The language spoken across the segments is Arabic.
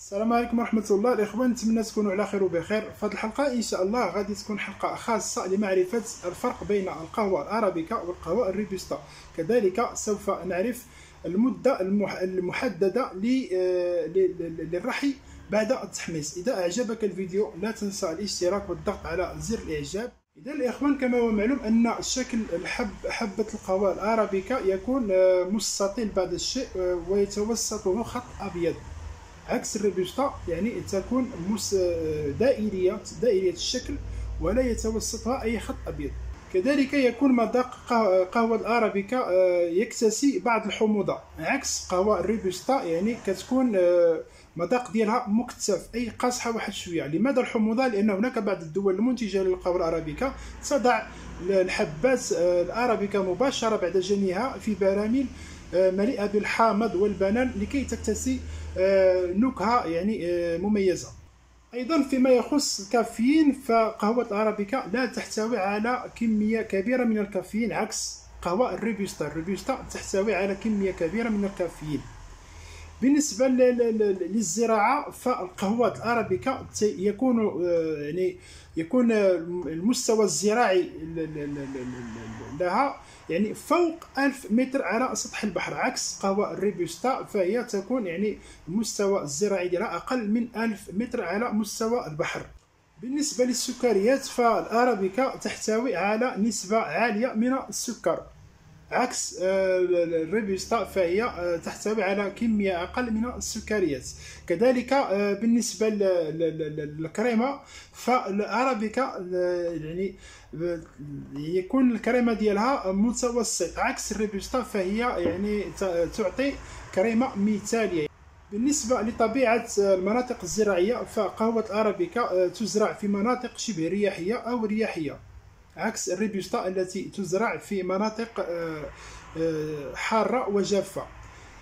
السلام عليكم ورحمة الله. الإخوان نتمنى تكونوا على خير وبخير. في هذه الحلقة إن شاء الله غادي تكون حلقة خاصة لمعرفة الفرق بين القهوة الأرابيكا والقهوة الريبوستا كذلك سوف نعرف المدة المح- المحددة ل- آه، للرحي بعد التحميص إذا أعجبك الفيديو لا تنسى الاشتراك والضغط على زر الإعجاب. إذا الإخوان كما هو معلوم أن شكل الحب حبة القهوة الأرابيكا يكون آه، مستطيل بعض الشيء آه، ويتوسطه خط أبيض. عكس الروبوستا يعني تكون دائرية دائرية الشكل ولا يتوسطها أي خط أبيض. كذلك يكون مذاق قه- قهوة الأرابيكا آه، يكتسي بعض الحموضة. عكس قهوة الروبوستا يعني كتكون آه، مذاق ديالها مكتف أي قاصحة واحد شوية. لماذا الحموضة؟ لأن هناك بعض الدول المنتجة للقهوة الأرابيكا تضع الحبات آه، الأرابيكا مباشرة بعد جنيها في براميل مليئة بالحامض والبنان لكي تكتسي نكهة يعني آه، مميزة. أيضا فيما يخص الكافيين فقهوة الارابيكا لا تحتوي على كمية كبيرة من الكافيين عكس قهوة الروبوستا الروبوستا تحتوي على كمية كبيرة من الكافيين. بالنسبة للزراعة فالقهوة الأرابيكا يكون آه، يعني يكون المستوى الزراعي لها يعني فوق 1000 متر على سطح البحر عكس قهوة الروبوستا فهي تكون يعني المستوى الزراعي ديالها أقل من 1000 متر على مستوى البحر. بالنسبة للسكريات فالأرابيكا تحتوي على نسبة عالية من السكر. عكس آه، الروبوستا فهي آه، تحتوي على كمية أقل من السكريات. كذلك آه، بالنسبة ل- ل- ل- للكريمة فالأرابيكا آه، يعني يكون الكريمة ديالها متوسط. عكس الروبوستا فهي يعني تعطي كريمة مثالية. بالنسبة لطبيعة المناطق الزراعية فقهوة الأرابيكا تزرع في مناطق شبه رياحية أو رياحية عكس الريبوستا التي تزرع في مناطق آه، آه، حارة وجافة.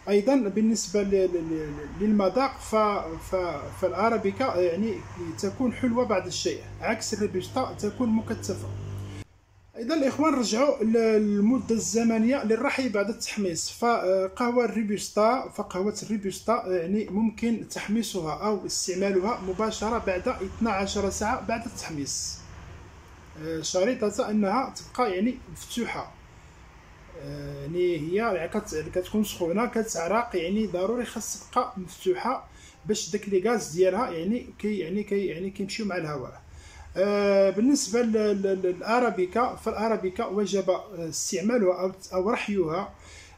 أيضا بالنسبة ل- ل- للمذاق ف- ف- فالأرابيكا يعني تكون حلوة بعض الشيء عكس الروبوستا تكون مكثفة. أيضا الإخوان رجعوا للمدة الزمنية للرحي بعد التحميص فقهوة الروبوستا فقهوة الروبوستا يعني ممكن تحميصها أو استعمالها مباشرة بعد 12 ساعة بعد التحميص. شريطة أنها تبقى يعني مفتوحة. آه، يعني هي كت- كتكون سخونة كتعرق يعني ضروري خاص تبقى مفتوحة باش داك لي غاز ديالها يعني كي يعني كي يعني كيمشيو مع الهواء. آه، بالنسبة لل- لل- للأرابيكا فالأرابيكا وجب استعمالها أو رحيها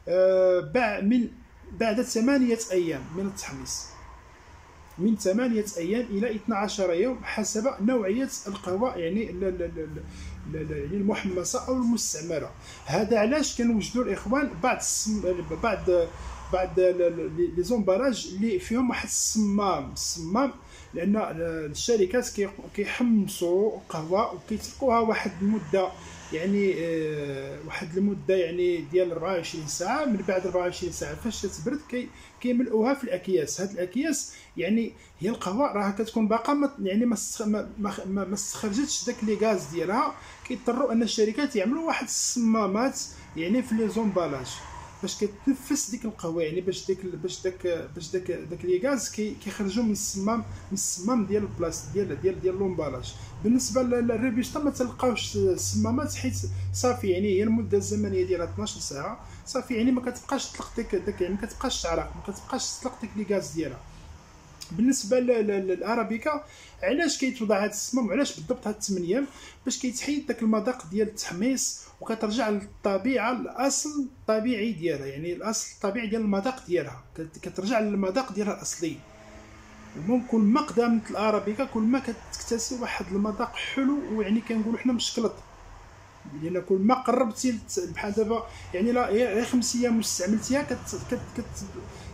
آه، من بعد ثمانية أيام من التحميص. من ثمانية أيام إلى 12 يوم حسب نوعية القهوة يعني يعني المحمصة أو المستعملة هذا علاش كنوجدوا الإخوان بعض. بعض بعض لي زومبالاج اللي فيهم واحد الصمام الصمام لأن الشركات كي- كيحمصوا القهوة وكيتركوها واحد المدة يعني آه، واحد المدة يعني ديال 24 ساعة من بعد 24 ساعة فاش تبرد كي كيملؤوها في الأكياس. هاد الأكياس يعني هي القهوة راها كتكون باقا ما يعني ما, ما استخرجتش داك les gaz ديالها. كيضطروا أن الشركات يعملوا واحد الصمامات يعني في les emballages. باش كتنفس ديك القهوه يعني باش ديك باش داك باش داك داك les gaz كي كيخرجوا من الصمام من الصمام ديال البلاص ديال ديال ديال l'emballage. بالنسبة لل- للروبوستا ما تلقاوش الصمامات حيت صافي يعني هي المدة الزمنية ديالها 12 ساعة. صافي يعني ما كتبقاش تطلق ديك داك يعني ما كتبقاش تعرق ما كتبقاش تطلق ديك les gaz ديالها. بالنسبة للأرابيكا علاش كيتوضع هذا الصمام وعلاش بالضبط هاد 8 أيام باش كيتحيد داك المذاق ديال التحميص وكترجع للطبيعة الأصل الطبيعي ديالها يعني الأصل الطبيعي ديال المذاق ديالها. كت- كترجع للمذاق ديالها الأصلي. المهم كل ما قدامت الأرابيكا كل ما كتكتسي واحد المذاق حلو ويعني كنقولوا حنا مشكلط لأن كل ما قربتي بحال دابا يعني لا غير خمس أيام كت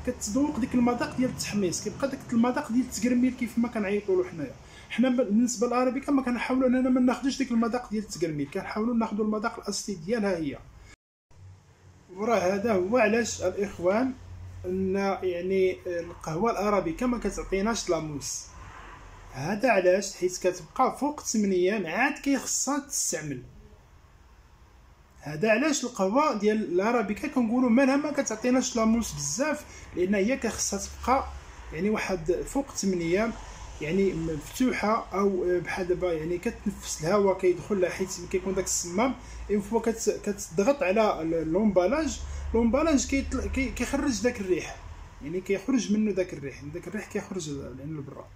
كتذوق ديك المذاق ديال التحميص كيبقى داك المذاق ديال التقرميل كيف ما كنعيطوا له حنايا. حنا بالنسبة للارابيكا ما كنحاولوا أننا ما ناخذوش ديك المذاق ديال التقرميل كنحاولوا ناخذوا المذاق الأصلي ديالها هي. وراه هذا هو علاش الإخوان أن يعني القهوة الارابيكا ما كتعطيناش لاموس. هذا علاش حيت كتبقى فوق 8 أيام عاد كيخصها تستعمل. هذا علاش القهوة ديال الارابيكا كنقولوا مالها ما كتعطيناش la mousse بزاف لأن هي كخصها تبقى يعني واحد فوق 8 يعني مفتوحة أو بحال دابا يعني كتنفس الهواء كيدخل لها حيت كيكون داك السمام une fois كتضغط على l'emballage l'emballage كيخرج داك الريح يعني كيخرج منه داك الريح داك الريح كيخرج لبرا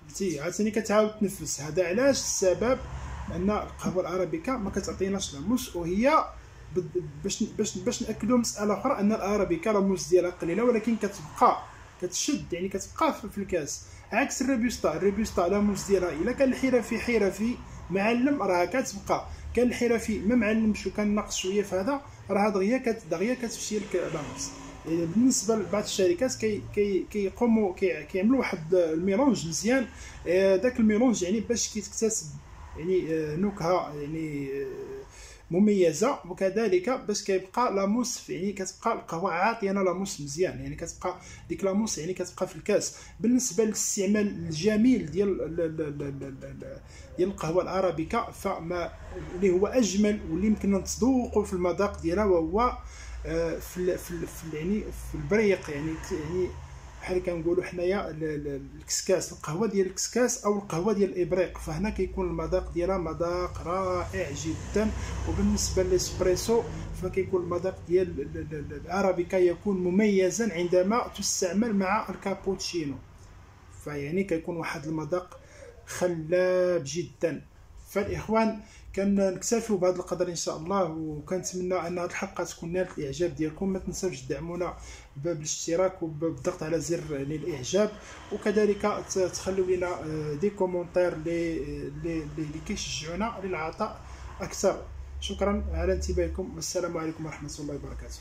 فهمتي عاوتاني كتعاود تنفس هذا علاش السبب؟ أن القهوه الأرابيكا ما كتعطيناش la mousse وهي باش باش باش نأكدوا مسألة أخرى أن الأرابيكا la mousse ديالها قليلة ولكن كتبقى كتشد يعني كتبقى في الكاس. عكس الروبوستا الروبوستا la mousse ديالها إلا كان الحرفي حرفي معلم راه كتبقى. كان الحرفي ما معلمش وكان ناقص شوية في هذا راه دغيا دغيا كتمشي لك la mousse يعني بالنسبة لبعض الشركات كي كي كيقوموا كي كيعملوا واحد ال mélange مزيان. آه، داك ال mélange يعني باش كيكتسب يعني آه، نكهة يعني آه، مميزة. وكذلك باش كيبقى la mousse يعني كتبقى القهوة عاطينا la mousse مزيان. يعني كتبقى ديك la mousse يعني كتبقى في الكاس. بالنسبة للاستعمال الجميل ديال ديال القهوة الارابيكا فما اللي هو أجمل واللي يمكن نتذوقوا في المذاق ديالها وهو آه، في في يعني في البريق. يعني يعني بحال كنقولوا حنايا الكسكاس القهوة ديال الكسكاس أو القهوة ديال الإبريق. فهنا كيكون المذاق ديالها مذاق رائع جدا. وبالنسبة للإسبريسو فكيكون المذاق ديال الأرابيكا يكون مميزا عندما تستعمل مع الكابوتشينو. فيعني كيكون واحد المذاق خلاب جدا. فالإخوان كنكتفيو بهذا القدر إن شاء الله وكنتمنى أن هذه الحلقة تكون نالت الإعجاب ديالكم. ما تنساوش تدعمونا بالاشتراك وبالضغط على زر للإعجاب وكذلك تخلوا لنا آه، دي كومونتير لي اللي كيشجعونا للعطاء أكثر. شكرا على انتباهكم والسلام عليكم ورحمة الله وبركاته.